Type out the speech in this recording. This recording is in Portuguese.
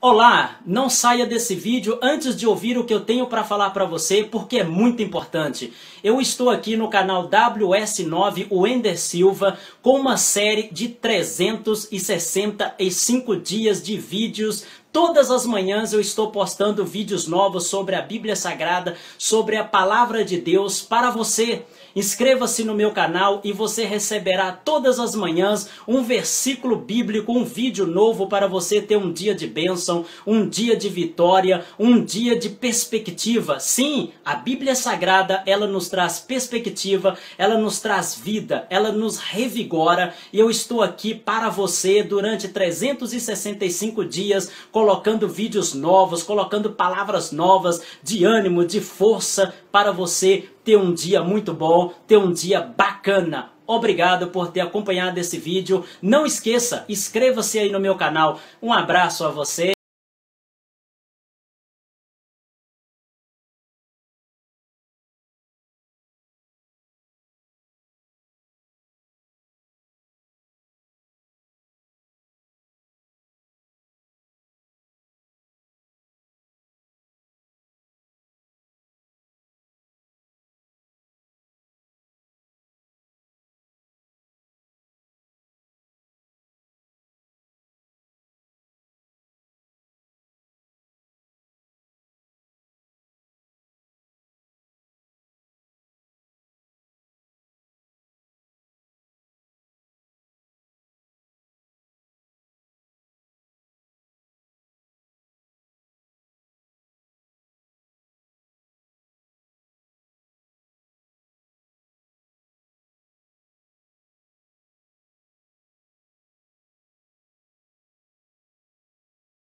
Olá, não saia desse vídeo antes de ouvir o que eu tenho para falar para você, porque é muito importante. Eu estou aqui no canal WS9 Wender Silva com uma série de 365 dias de vídeos Todas as manhãs eu estou postando vídeos novos sobre a Bíblia Sagrada, sobre a Palavra de Deus para você. Inscreva-se no meu canal e você receberá todas as manhãs um versículo bíblico, um vídeo novo para você ter um dia de bênção, um dia de vitória, um dia de perspectiva. Sim, a Bíblia Sagrada, ela nos traz perspectiva, ela nos traz vida, ela nos revigora e eu estou aqui para você durante 365 dias colocando vídeos novos, colocando palavras novas de ânimo, de força para você ter um dia muito bom, ter um dia bacana. Obrigado por ter acompanhado esse vídeo. Não esqueça, inscreva-se aí no meu canal. Um abraço a você.